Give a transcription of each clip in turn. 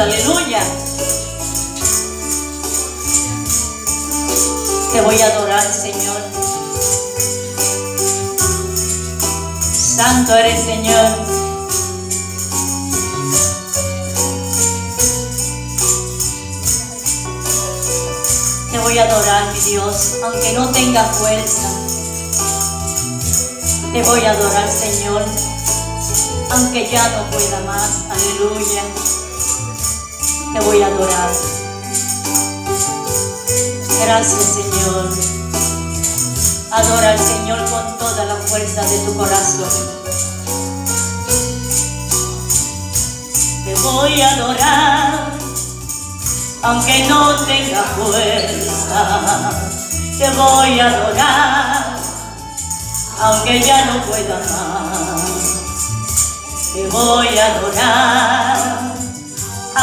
Aleluya. Te voy a adorar, Señor. Santo eres, Señor. Te voy a adorar, mi Dios, aunque no tenga fuerza. Te voy a adorar, Señor, aunque ya no pueda más. Aleluya. Te voy a adorar. Gracias, Señor. Adora al Señor con toda la fuerza de tu corazón. Te voy a adorar, aunque no tenga fuerza. Te voy a adorar, aunque ya no pueda más. Te voy a adorar,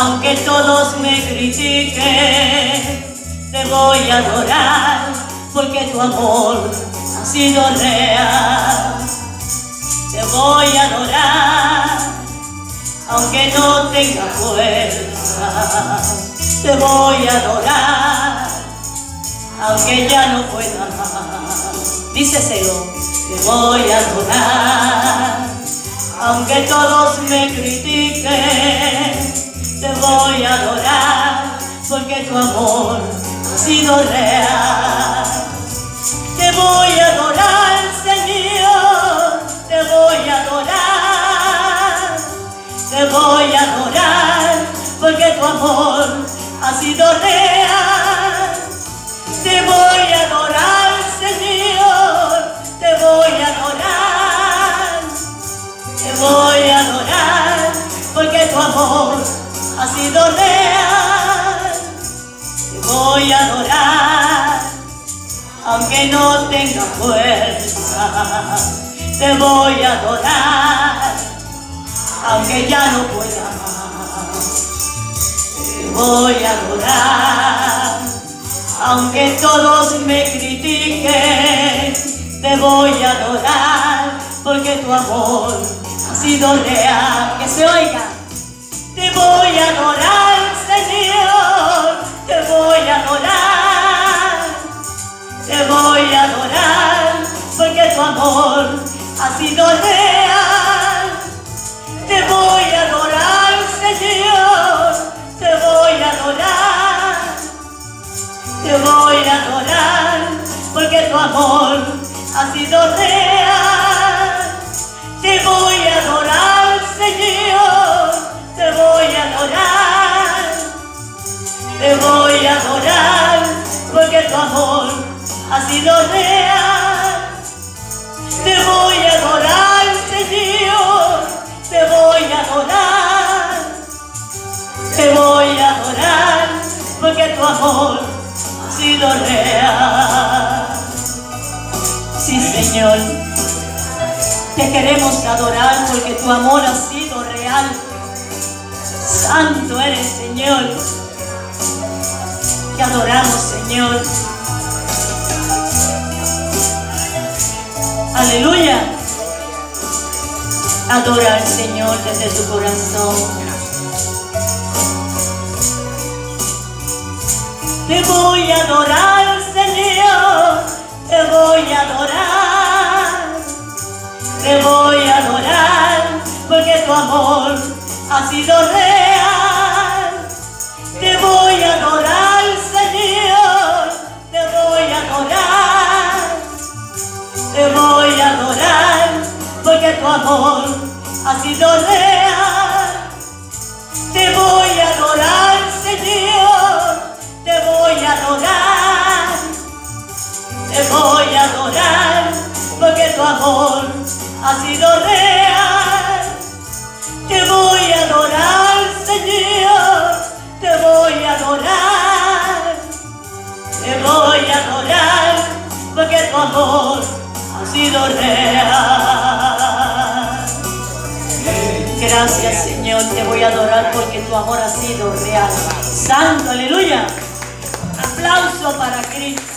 aunque todos me critiquen. Te voy a adorar, porque tu amor ha sido real. Te voy a adorar, aunque no tenga fuerza. Te voy a adorar, aunque ya no pueda más. Díceselo, te voy a adorar, aunque todos me critiquen. Te voy a adorar, porque tu amor ha sido real. Te voy a adorar, Señor, te voy a adorar, te voy a adorar, porque tu amor ha sido real. Te voy a adorar, Señor, te voy a adorar, te voy a adorar, porque tu amor Te voy a adorar, aunque no tenga fuerza. Te voy a adorar, aunque ya no pueda más. Te voy a adorar, aunque todos me critiquen. Te voy a adorar, porque tu amor ha sido real. Que se oiga. Te voy a adorar, Señor, te voy a adorar, te voy a adorar, porque tu amor ha sido real. Te voy a adorar, Señor, te voy a adorar, te voy a adorar, porque tu amor ha sido real. Te voy a adorar, Señor voy a adorar, te voy a adorar, porque tu amor ha sido real. Te voy a adorar, Señor, te voy a adorar, te voy a adorar, porque tu amor ha sido real. Sí, Señor, te queremos adorar porque tu amor ha sido real. Santo eres, Señor. Te adoramos, Señor. Aleluya. Adora al Señor desde tu corazón. Te voy a adorar, Señor. Te voy a adorar. Amor ha sido real. Te voy a adorar, Señor, te voy a adorar. Te voy a adorar, porque tu amor ha sido real. Te voy a adorar, Señor, te voy a adorar, te voy a adorar, porque tu amor ha sido real. Gracias, Señor, te voy a adorar porque tu amor ha sido real. Santo, aleluya. Aplauso para Cristo.